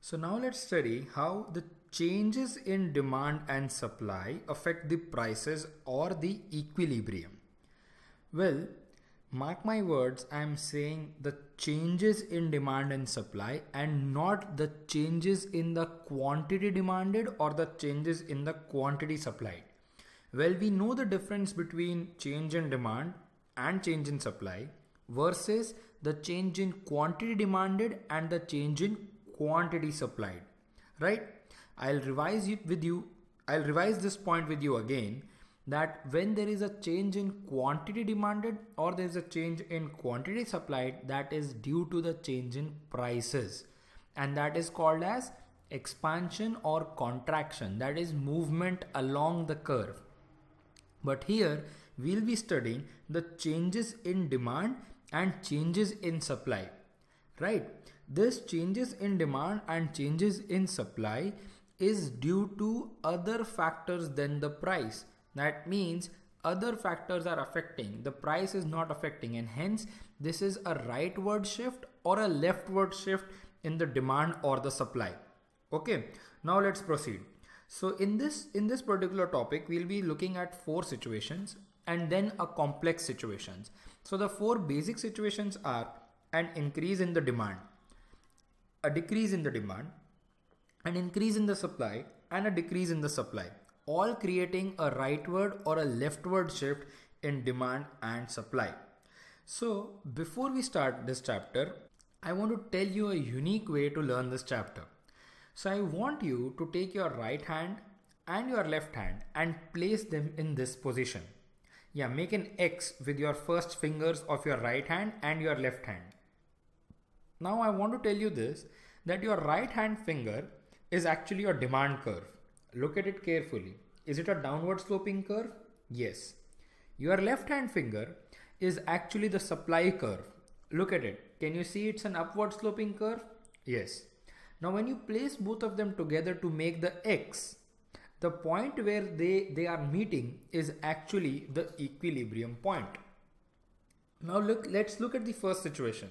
So now let's study how the changes in demand and supply affect the prices or the equilibrium. Well, mark my words, I am saying the changes in demand and supply and not the changes in the quantity demanded or the changes in the quantity supplied. Well, we know the difference between change in demand and change in supply versus the change in quantity demanded and the change in quantity supplied right? I'll revise it with you. I'll revise this point with you again that when there is a change in quantity demanded or there is a change in quantity supplied that is due to the change in prices. And that is called as expansion or contraction. That is movement along the curve. But here we'll be studying the changes in demand and changes in supply right this changes in demand and changes in supply is due to other factors than the price. That means other factors are affecting. The price is not affecting and hence this is a rightward shift or a leftward shift in the demand or the supply. Okay now let's proceed. So in this in this particular topic we'll be looking at four situations and then a complex situations. So the four basic situations are an increase in the demand, a decrease in the demand, an increase in the supply and a decrease in the supply, all creating a rightward or a leftward shift in demand and supply. So before we start this chapter, I want to tell you a unique way to learn this chapter. So I want you to take your right hand and your left hand and place them in this position. Yeah, make an X with your first fingers of your right hand and your left hand. Now I want to tell you this, that your right hand finger is actually your demand curve. Look at it carefully. Is it a downward sloping curve? Yes. Your left hand finger is actually the supply curve. Look at it. Can you see it's an upward sloping curve? Yes. Now when you place both of them together to make the X, the point where they, they are meeting is actually the equilibrium point. Now look, let's look at the first situation,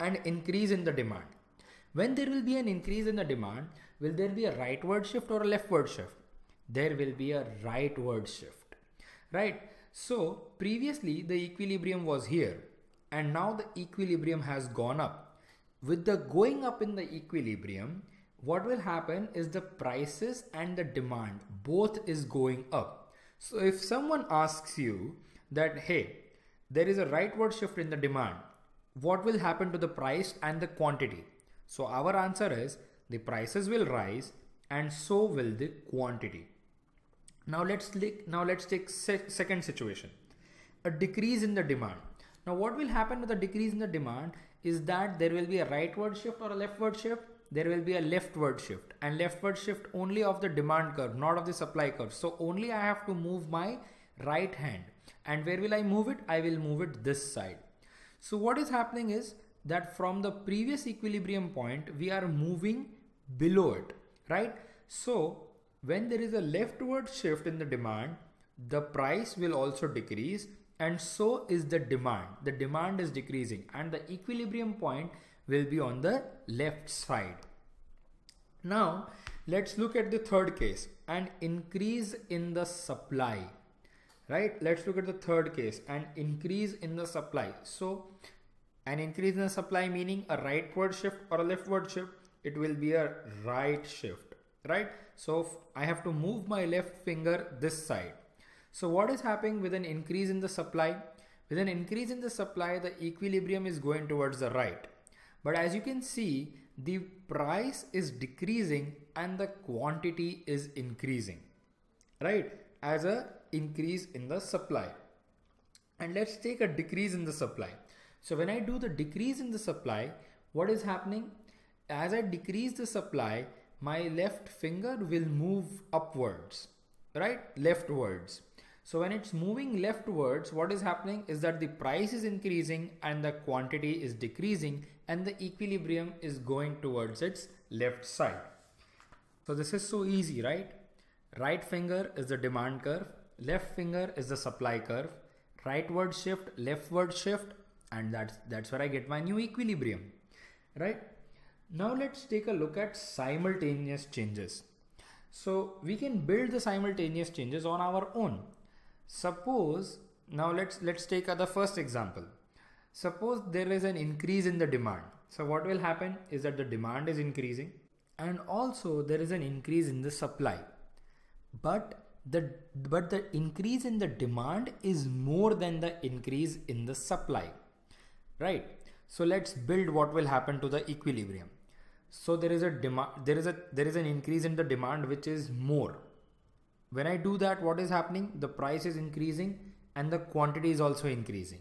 an increase in the demand. When there will be an increase in the demand, will there be a rightward shift or a leftward shift? There will be a rightward shift, right? So previously the equilibrium was here and now the equilibrium has gone up. With the going up in the equilibrium, what will happen is the prices and the demand both is going up. So if someone asks you that, hey, there is a rightward shift in the demand, what will happen to the price and the quantity? So our answer is the prices will rise and so will the quantity. Now let's now let's take second situation, a decrease in the demand. Now what will happen with the decrease in the demand is that there will be a rightward shift or a leftward shift there will be a leftward shift and leftward shift only of the demand curve not of the supply curve so only I have to move my right hand and where will I move it I will move it this side so what is happening is that from the previous equilibrium point we are moving below it right? So when there is a leftward shift in the demand the price will also decrease and so is the demand. The demand is decreasing and the equilibrium point will be on the left side. Now let's look at the third case an increase in the supply right? Let's look at the third case. An increase in the supply. So an increase in the supply meaning a rightward shift or a leftward shift. It will be a right shift. Right? So I have to move my left finger this side. So what is happening with an increase in the supply? With an increase in the supply the equilibrium is going towards the right. But as you can see, the price is decreasing and the quantity is increasing, right? As a increase in the supply. And let's take a decrease in the supply. So when I do the decrease in the supply, what is happening? As I decrease the supply, my left finger will move upwards, right? Leftwards. So when it's moving leftwards, what is happening is that the price is increasing and the quantity is decreasing and the equilibrium is going towards its left side. So this is so easy, right? Right finger is the demand curve, left finger is the supply curve, rightward shift, leftward shift, and that's that's where I get my new equilibrium, right? Now let's take a look at simultaneous changes. So we can build the simultaneous changes on our own. Suppose now let's let's take the first example. Suppose there is an increase in the demand. So what will happen is that the demand is increasing and also there is an increase in the supply. But the but the increase in the demand is more than the increase in the supply. Right? So let's build what will happen to the equilibrium. So there is a demand there is a there is an increase in the demand which is more. When I do that what is happening? The price is increasing and the quantity is also increasing.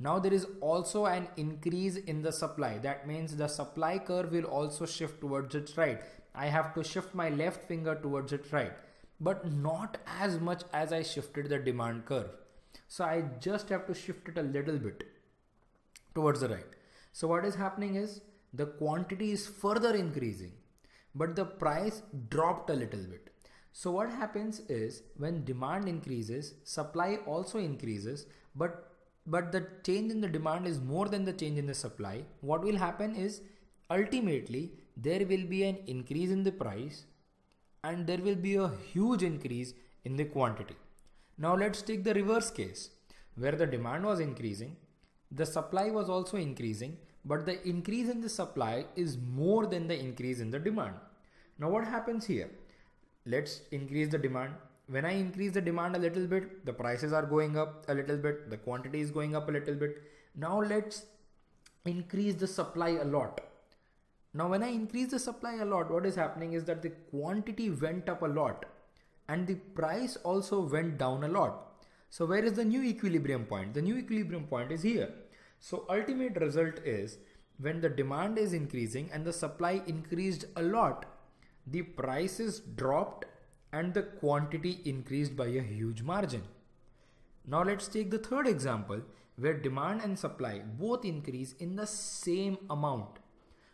Now there is also an increase in the supply. That means the supply curve will also shift towards its right. I have to shift my left finger towards its right, but not as much as I shifted the demand curve. So I just have to shift it a little bit towards the right. So what is happening is the quantity is further increasing, but the price dropped a little bit. So what happens is when demand increases, supply also increases, but but the change in the demand is more than the change in the supply. What will happen is ultimately there will be an increase in the price and there will be a huge increase in the quantity. Now let's take the reverse case where the demand was increasing, the supply was also increasing, but the increase in the supply is more than the increase in the demand. Now what happens here? Let's increase the demand. When I increase the demand a little bit, the prices are going up a little bit, the quantity is going up a little bit. Now let's increase the supply a lot. Now when I increase the supply a lot, what is happening is that the quantity went up a lot and the price also went down a lot. So where is the new equilibrium point? The new equilibrium point is here. So ultimate result is when the demand is increasing and the supply increased a lot, the prices dropped and the quantity increased by a huge margin. Now let's take the third example where demand and supply both increase in the same amount.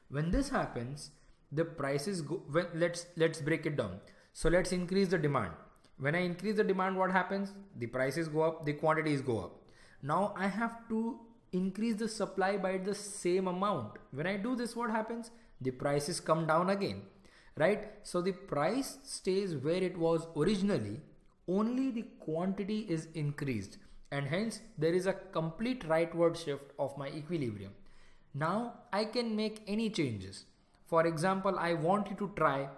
When this happens, the prices go, when, let's, let's break it down. So let's increase the demand. When I increase the demand, what happens? The prices go up, the quantities go up. Now I have to increase the supply by the same amount. When I do this, what happens? The prices come down again, right? So the price stays where it was originally, only the quantity is increased and hence there is a complete rightward shift of my equilibrium. Now I can make any changes. For example, I want you to try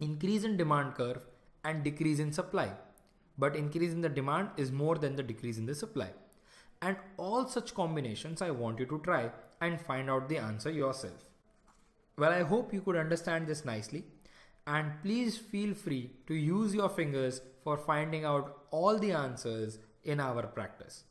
increase in demand curve and decrease in supply. But increase in the demand is more than the decrease in the supply and all such combinations I want you to try and find out the answer yourself. Well, I hope you could understand this nicely and please feel free to use your fingers for finding out all the answers in our practice.